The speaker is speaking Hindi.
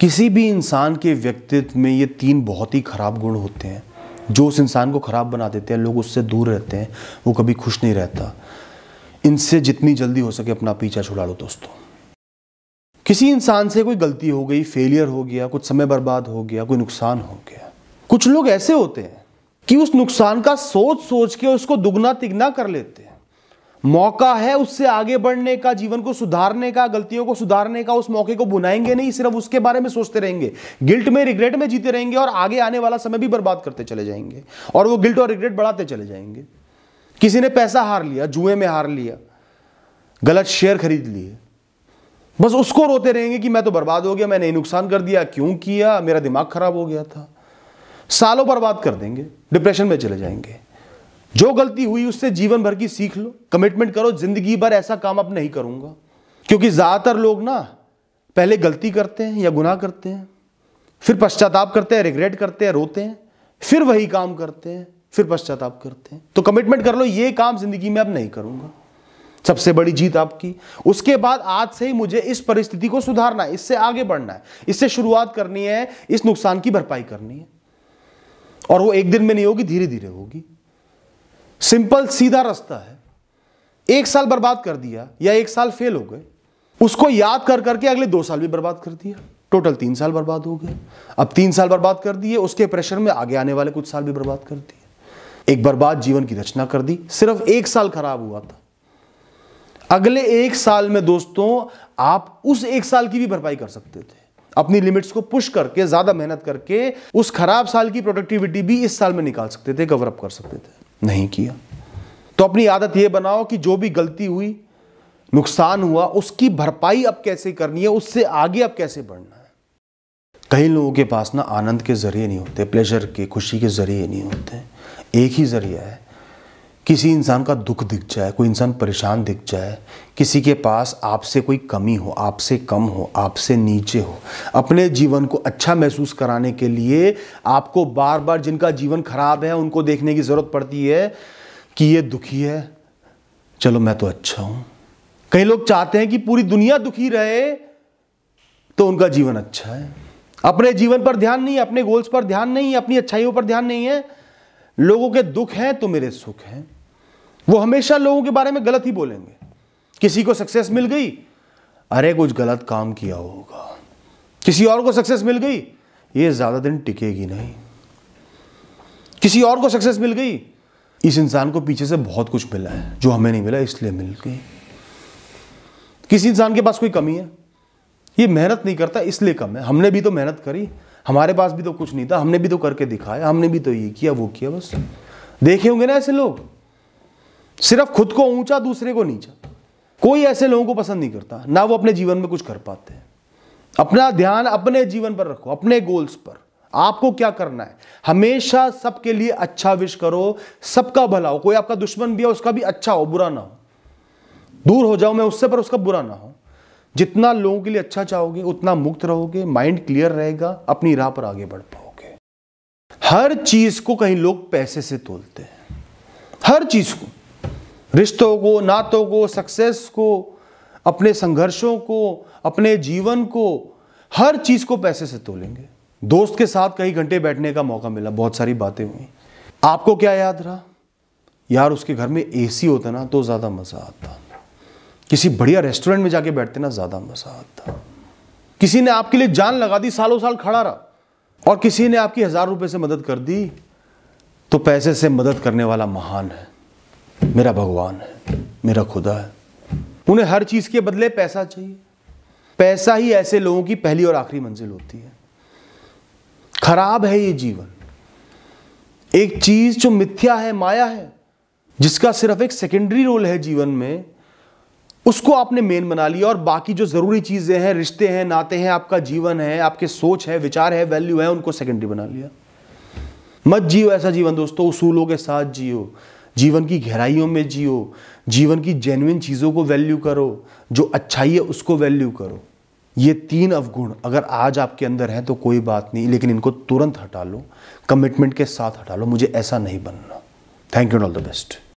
किसी भी इंसान के व्यक्तित्व में ये तीन बहुत ही खराब गुण होते हैं। जो उस इंसान को खराब बना देते हैं, लोग उससे दूर रहते हैं, वो कभी खुश नहीं रहता। इनसे जितनी जल्दी हो सके अपना पीछा छुड़ा लो दोस्तों। किसी इंसान से कोई गलती हो गई फेलियर हो गया, कुछ समय बर्बाद हो गया, कोई नुकसान हो गया। कुछ लोग ऐसे होते हैं कि उस नुकसान का सोच सोच के उसको दुगना तिगना कर लेते हैं। मौका है उससे आगे बढ़ने का, जीवन को सुधारने का, गलतियों को सुधारने का, उस मौके को बुनाएँगे नहीं, सिर्फ़ उसके बारे में सोचते रहेंगे। गिल्ट में, रिग्रेट में जीते रहेंगे और आगे आने वाला समय भी बर्बाद करते चले जाएँगे। और वो गिल्ट और रिग्रेट बढ़ाते चले जाएँगे। किसी ने पैसा हार लिया, जुए में हार लिया, गलत शेयर खरीद लिए, बस उसको रोते रहेंगे कि मैं तो बर्बाद हो गया, मैंने नुकसान कर दिया, क्यों किया, मेरा दिमाग खराब हो गया था। सालों बर्बाद कर देंगे, डिप्रेशन में चले जाएँगे। जो गलती हुई उससे जीवन भर की सीख लो कमिटमेंट करो, ज़िंदगी भर ऐसा काम अब नहीं करूँगा। क्योंकि ज़्यादातर लोग ना पहले गलती करते हैं या गुनाह करते हैं, फिर पश्चाताप करते हैं रिग्रेट करते हैं, रोते हैं, फिर वही काम करते हैं, फिर पश्चाताप करते हैं। तो कमिटमेंट कर लो, ये काम ज़िंदगी में अब नहीं करूँगा। सबसे बड़ी जीत आपकी। उसके बाद आज से ही मुझे इस परिस्थिति को सुधारना है, इससे आगे बढ़ना है। इससे शुरुआत करनी है, इस नुकसान की भरपाई करनी है। और वो एक दिन में नहीं होगी धीरे धीरे होगी। सिंपल सीधा रास्ता है। एक साल बर्बाद कर दिया या एक साल फेल हो गए, उसको याद कर करके अगले दो साल भी बर्बाद कर दिया। टोटल तीन साल बर्बाद हो गए। अब तीन साल बर्बाद कर दिए, उसके प्रेशर में आगे आने वाले कुछ साल भी बर्बाद कर दिए। एक बर्बाद जीवन की रचना कर दी। सिर्फ़ एक साल खराब हुआ था। अगले एक साल में दोस्तों, आप उस एक साल की भी भरपाई कर सकते थे। अपनी लिमिट्स को पुश करके, ज़्यादा मेहनत करके, उस खराब साल की प्रोडक्टिविटी भी इस साल में निकाल सकते थे कवर अप कर सकते थे। नहीं किया। तो अपनी आदत यह बनाओ कि जो भी गलती हुई, नुकसान हुआ, उसकी भरपाई अब कैसे करनी है, उससे आगे अब कैसे बढ़ना है? कई लोगों के पास ना आनंद के ज़रिए नहीं होते प्लेजर के, खुशी के ज़रिए नहीं होते। एक ही ज़रिया है किसी इंसान का दुख दिख जाए, कोई इंसान परेशान दिख जाए, किसी के पास आपसे कोई कमी हो, आपसे कम हो, आपसे नीचे हो, अपने जीवन को अच्छा महसूस कराने के लिए आपको बार बार जिनका जीवन खराब है, उनको देखने की ज़रूरत पड़ती है कि ये दुखी है। चलो, मैं तो अच्छा हूँ। कई लोग चाहते हैं कि पूरी दुनिया दुखी रहे तो उनका जीवन अच्छा है। अपने जीवन पर ध्यान नहीं अपने गोल्स पर ध्यान नहीं अपनी अच्छाइयों पर ध्यान नहीं है। लोगों के दुख हैं तो मेरे सुख हैं। वो हमेशा लोगों के बारे में गलत ही बोलेंगे। किसी को सक्सेस मिल गई, अरे कुछ गलत काम किया होगा। किसी और को सक्सेस मिल गई, ये ज़्यादा दिन टिकेगी नहीं। किसी और को सक्सेस मिल गई, इस इंसान को पीछे से बहुत कुछ मिला है, जो हमें नहीं मिला, इसलिए मिल गई। किसी इंसान के पास कोई कमी है? ये मेहनत नहीं करता, इसलिए कम है। हमने भी तो मेहनत करी हमारे पास भी तो कुछ नहीं था, हमने भी तो करके दिखाया, हमने भी तो ये किया, वो किया, बस। देखे होंगे ना ऐसे लोग? सिर्फ़ खुद को ऊँचा, दूसरे को नीचा। कोई ऐसे लोगों को पसंद नहीं करता, ना वो अपने जीवन में कुछ कर पाते हैं। अपना ध्यान अपने जीवन पर रखो, अपने गोल्स पर। आपको क्या करना है? हमेशा सबके लिए अच्छा विश करो, सबका भला हो। कोई आपका दुश्मन भी है, उसका भी अच्छा हो, बुरा ना हो। दूर हो जाओ मैं उससे, पर उसका बुरा ना हो। जितना लोगों के लिए अच्छा चाहोगे, उतना मुक्त रहोगे माइंड क्लियर रहेगा, अपनी राह पर आगे बढ़ पाओगे। हर चीज़ को कहीं लोग पैसे से तोलते हैं। हर चीज़ को। रिश्तों को, नातों को सक्सेस को, अपने संघर्षों को, अपने जीवन को, हर चीज़ को पैसे से तोलेंगे। दोस्त के साथ कई घंटे बैठने का मौका मिला, बहुत सारी बातें हुई। आपको क्या याद रहा? यार, उसके घर में एसी होता ना तो ज़्यादा मज़ा आता। किसी बढ़िया रेस्टोरेंट में जाके बैठते ना, ज़्यादा मज़ा आता। किसी ने आपके लिए जान लगा दी सालों साल खड़ा रहा, और किसी ने आपकी हज़ार रुपए से मदद कर दी तो पैसे से मदद करने वाला महान है, मेरा भगवान है, मेरा खुदा है। उन्हें हर चीज़ के बदले पैसा चाहिए। पैसा ही ऐसे लोगों की पहली और आखिरी मंजिल होती है। खराब है ये जीवन। एक चीज़ जो मिथ्या है, माया है, जिसका सिर्फ़ एक सेकेंडरी रोल है जीवन में उसको आपने मेन बना लिया और बाकी जो ज़रूरी चीज़ें हैं, रिश्ते हैं, नाते हैं, आपका जीवन है, आपके सोच है, विचार है वैल्यू है, उनको सेकेंडरी बना लिया। मत जियो ऐसा जीवन, दोस्तों, उसूलों के साथ जियो। जीवन की गहराइयों में जियो। जीवन की जेन्युइन चीज़ों को वैल्यू करो। जो अच्छाई है उसको वैल्यू करो। ये तीन अवगुण अगर आज आपके अंदर है तो कोई बात नहीं, लेकिन इनको तुरंत हटा लो। कमिटमेंट के साथ हटा लो। मुझे ऐसा नहीं बनना। Thank you all the best